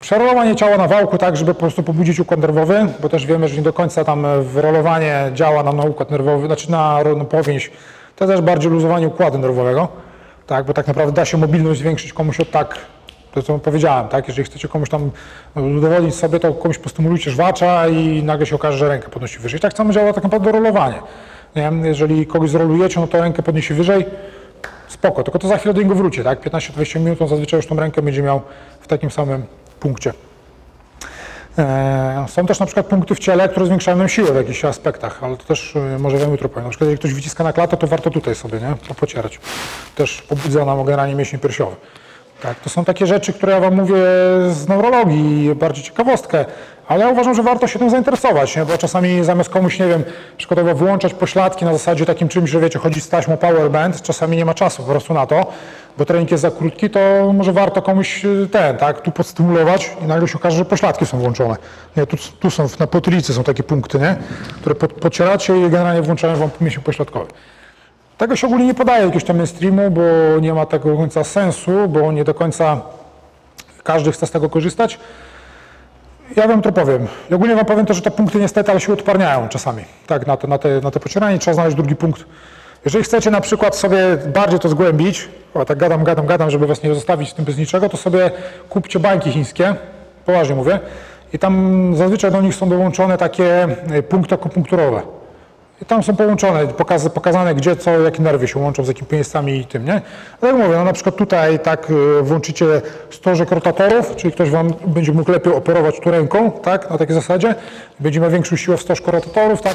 Przerolowanie ciała na wałku tak, żeby po prostu pobudzić układ nerwowy, bo też wiemy, że nie do końca tam wyrolowanie działa na układ nerwowy, znaczy na, na powięź, to też bardziej luzowanie układu nerwowego, tak, bo tak naprawdę da się mobilność zwiększyć komuś od tak, to co powiedziałem, tak, jeżeli chcecie komuś tam udowodnić sobie, to komuś postymulujcie żwacza i nagle się okaże, że rękę podnosi wyżej. Tak samo działa tak naprawdę rolowanie. Nie? Jeżeli kogoś zrolujecie, no to rękę podniesie wyżej, spoko, tylko to za chwilę do niego wróci, tak, 15-20 minut, on zazwyczaj już tą rękę będzie miał w takim samym punkcie. E, Są też na przykład punkty w ciele, które zwiększają nam siłę w jakichś aspektach, ale to też e, może wiem jutro powiem. Na przykład jeżeli ktoś wyciska na klatę, to warto tutaj sobie nie? popocierać. Też pobudza nam generalnie mięsień piersiowy. Tak, to są takie rzeczy, które ja Wam mówię z neurologii, bardziej ciekawostkę, ale ja uważam, że warto się tym zainteresować, nie? bo czasami zamiast komuś, nie wiem, przykładowo wyłączać pośladki na zasadzie takim czymś, że wiecie, chodzi z taśmą powerband, czasami nie ma czasu po prostu na to, bo trening jest za krótki, to może warto komuś y, ten, tak, tu podstymulować i nagle się okaże, że pośladki są włączone. Nie, tu, tu są, na potylicy są takie punkty, nie? które pod, podcieracie i generalnie włączają Wam mięsień pośladkowy. Tego się ogólnie nie podaje jakiegoś tam mainstreamu, bo nie ma tego do końca sensu, bo nie do końca każdy chce z tego korzystać. Ja wam to powiem. Ogólnie wam powiem to, że te punkty niestety, ale się odparniają czasami. Tak, na te, na te, na te pocieranie trzeba znaleźć drugi punkt. Jeżeli chcecie na przykład sobie bardziej to zgłębić, o tak gadam, gadam, gadam, żeby was nie zostawić z tym bez niczego, to sobie kupcie bańki chińskie, poważnie mówię, i tam zazwyczaj do nich są dołączone takie y, punkty akupunkturowe. I tam są połączone, pokaz, pokazane gdzie, co, jakie nerwy się łączą z jakimi miejscami i tym, nie? Ale jak mówię, no na przykład tutaj tak y, włączycie stożek rotatorów, czyli ktoś Wam będzie mógł lepiej operować tu ręką, tak, na takiej zasadzie, będzie miał większą siłę w stożku rotatorów, tak?